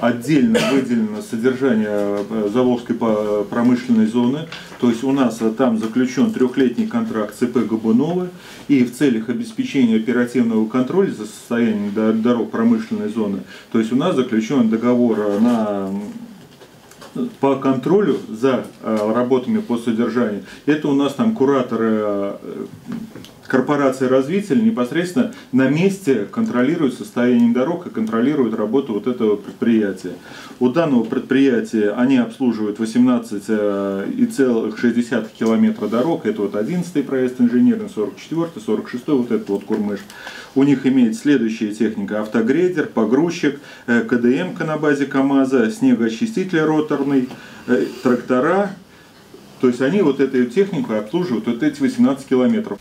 отдельно выделено содержание э, Заволжской промышленной зоны. То есть у нас э, там заключен трехлетний контракт ЦП Габунова. И в целях обеспечения оперативного контроля за состоянием до- дорог промышленной зоны, то есть у нас заключен договор э, на по контролю за работами по содержанию. Это у нас там кураторы э, корпорации развитель непосредственно на месте контролируют состояние дорог и контролируют работу вот этого предприятия. У данного предприятия они обслуживают 18,6 километра дорог. Это вот 11 проезд инженерный, 44 46 вот этот вот Курмыш. У них имеет следующая техника. Автогрейдер, погрузчик, э, КДМ на базе КАМАЗа, снегоочиститель роторный, э, трактора. То есть они вот этой техникой обслуживают вот эти 18 километров.